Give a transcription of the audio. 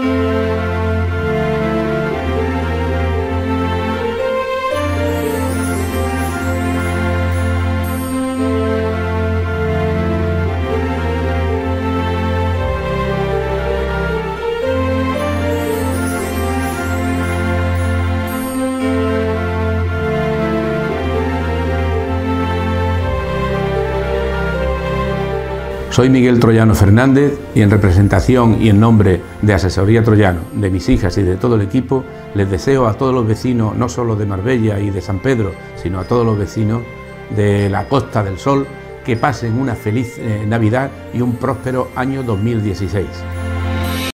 Música Soy Miguel Troyano Fernández y en representación y en nombre de Asesoría Troyano, de mis hijas y de todo el equipo, les deseo a todos los vecinos, no solo de Marbella y de San Pedro, sino a todos los vecinos de la Costa del Sol, que pasen una feliz eh, Navidad y un próspero año 2016.